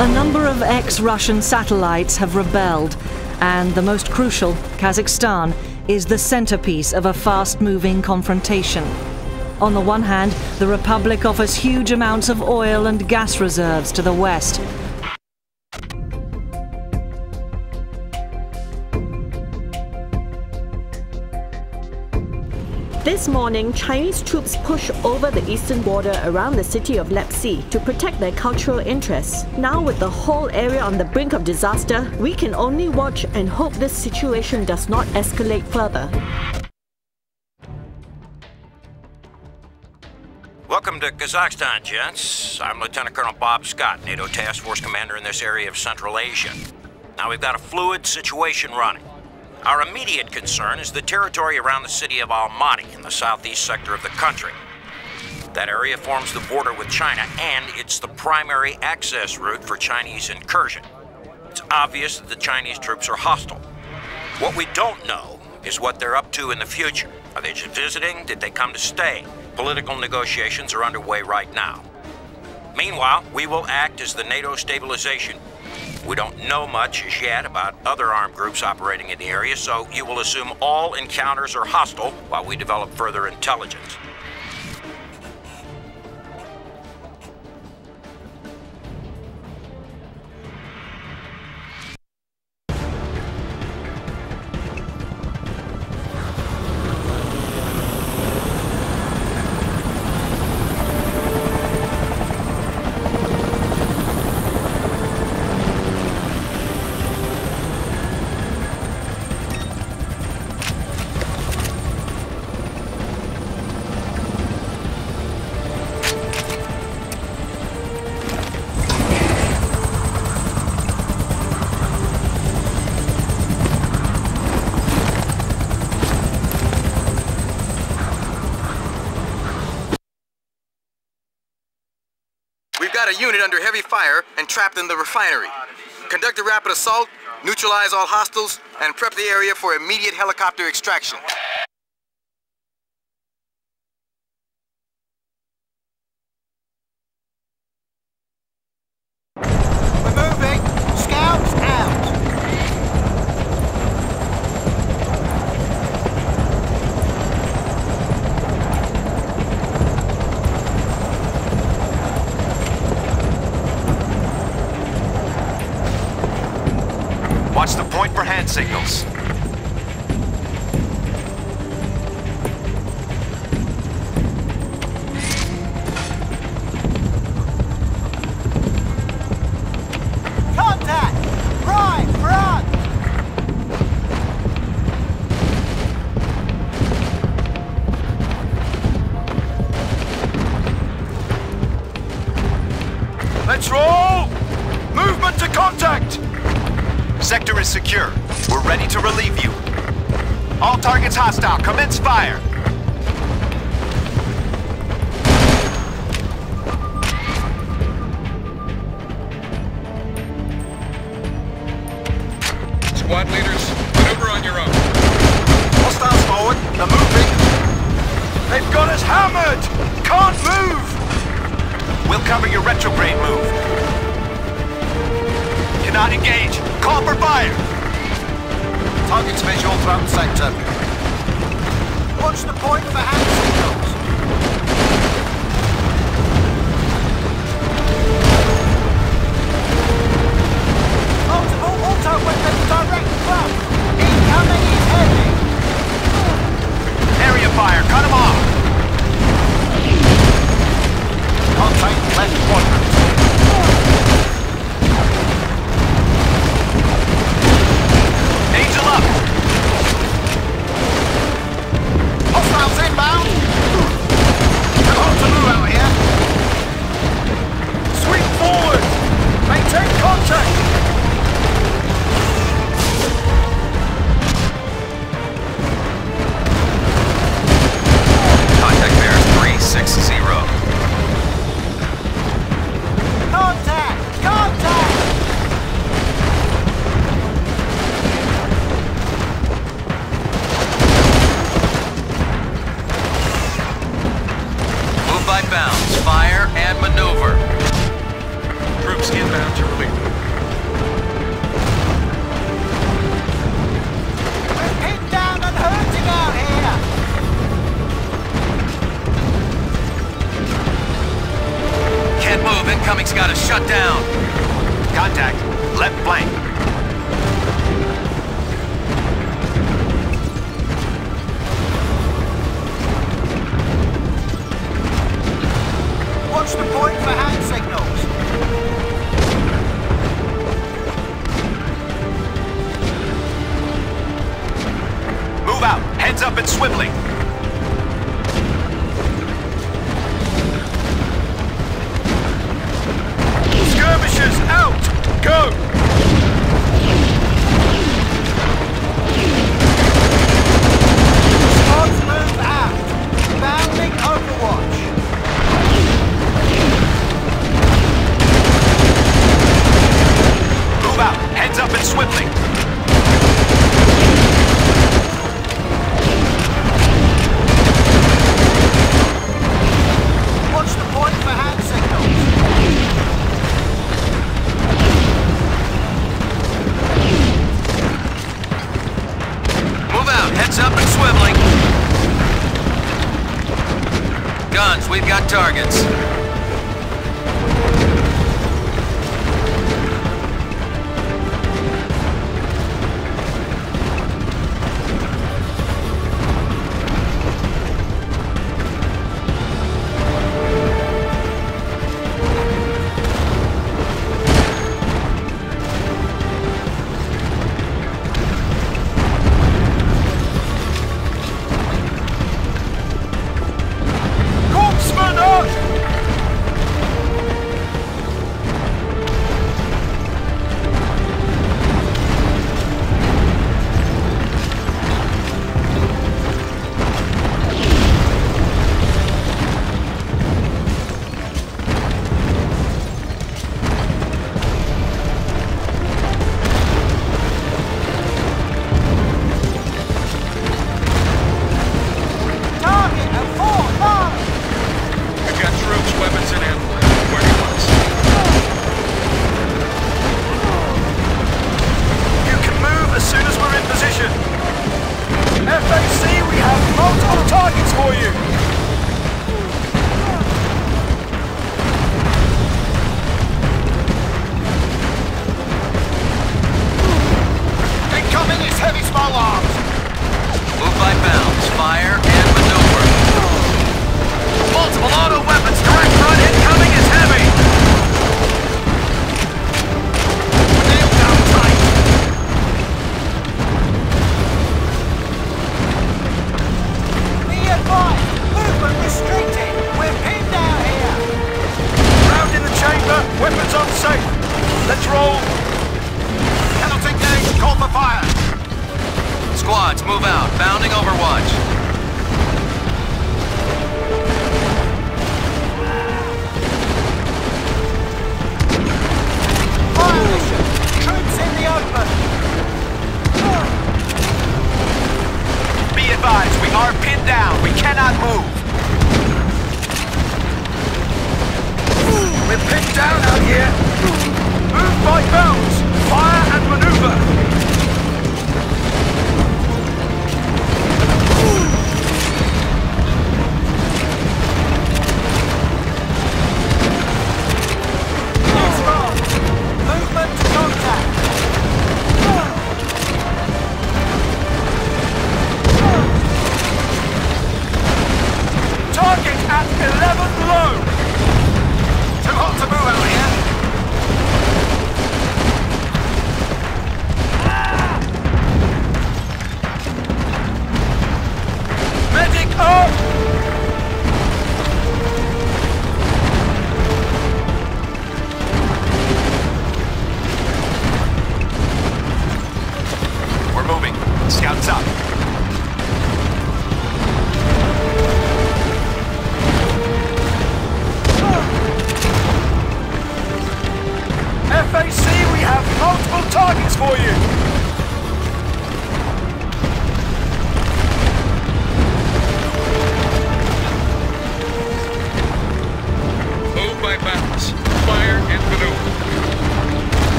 A number of ex-Russian satellites have rebelled, and the most crucial, Kazakhstan, is the centerpiece of a fast-moving confrontation. On the one hand, the Republic offers huge amounts of oil and gas reserves to the west, This morning, Chinese troops pushed over the eastern border around the city of Lepsi to protect their cultural interests. Now, with the whole area on the brink of disaster, we can only watch and hope this situation does not escalate further. Welcome to Kazakhstan, gents. I'm Lieutenant Colonel Bob Scott, NATO Task Force Commander in this area of Central Asia. Now we've got a fluid situation running. Our immediate concern is the territory around the city of Almaty in the southeast sector of the country. That area forms the border with China, and it's the primary access route for Chinese incursion. It's obvious that the Chinese troops are hostile. What we don't know is what they're up to in the future. Are they just visiting? Did they come to stay? Political negotiations are underway right now. Meanwhile, we will act as the NATO stabilization. We don't know much as yet about other armed groups operating in the area, so you will assume all encounters are hostile while we develop further intelligence. Unit under heavy fire and trapped in the refinery. Conduct a rapid assault, neutralize all hostiles, and prep the area for immediate helicopter extraction. Signals. Sector is secure. We're ready to relieve you. All targets hostile. Commence fire. Squad leaders, maneuver on your own. Hostiles forward, they're moving. They've got us hammered! Can't move! We'll cover your retrograde move. Cannot engage. Call for fire! Targets visual throughout the sector. Watch the point for hand signals. Up and swiveling. targets.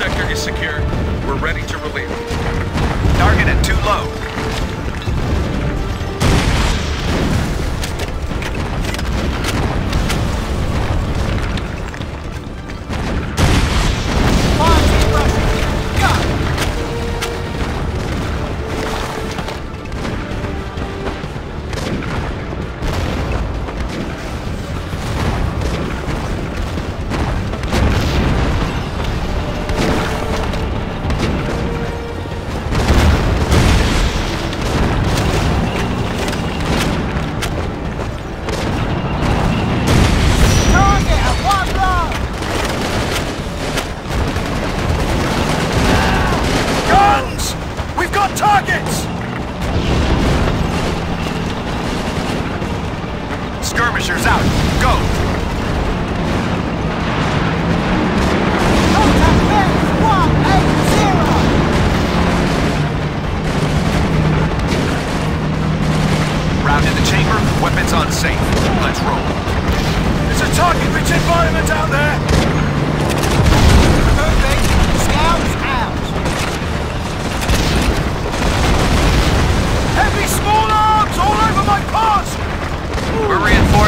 sector is secure. We're ready to relieve. Target at too low.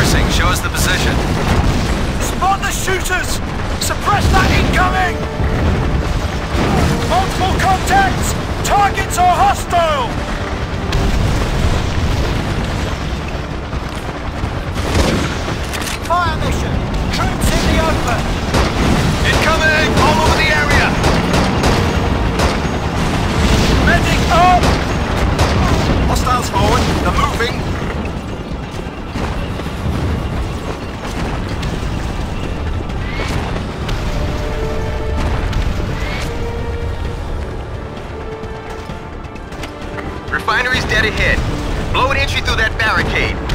We're. Show us the position. Spot the shooters! Suppress that incoming! Multiple contacts! Targets are hostile! Fire mission. Troops in the open. Incoming! All over the area! Medic up! Hostiles forward. They're moving. Refinery's dead ahead. Blow an entry through that barricade.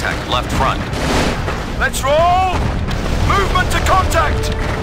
Contact left front. Let's roll! Movement to contact!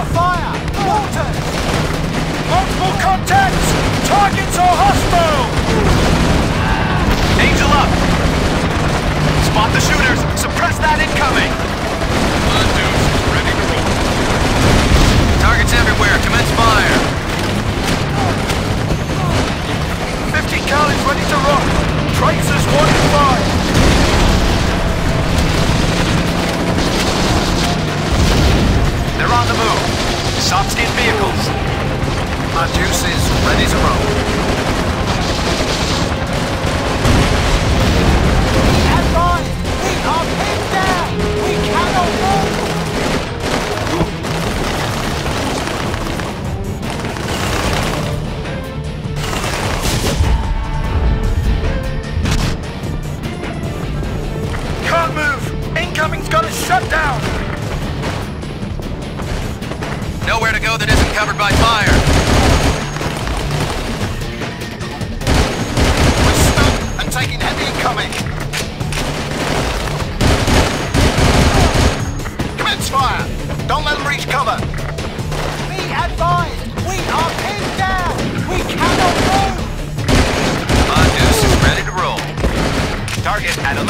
For fire! Walters! Multiple contacts! Targets are hostile! Angel up! Spot the shooters! Suppress that incoming! ready to roll. Targets everywhere. Commence fire. 50 cal is ready to rock! Tracers 1 in 5! They're on the move. Soft skin vehicles. Our juice is ready to roll.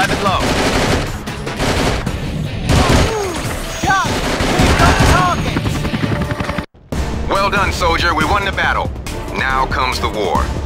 11 low. Well done, soldier. We won the battle. Now comes the war.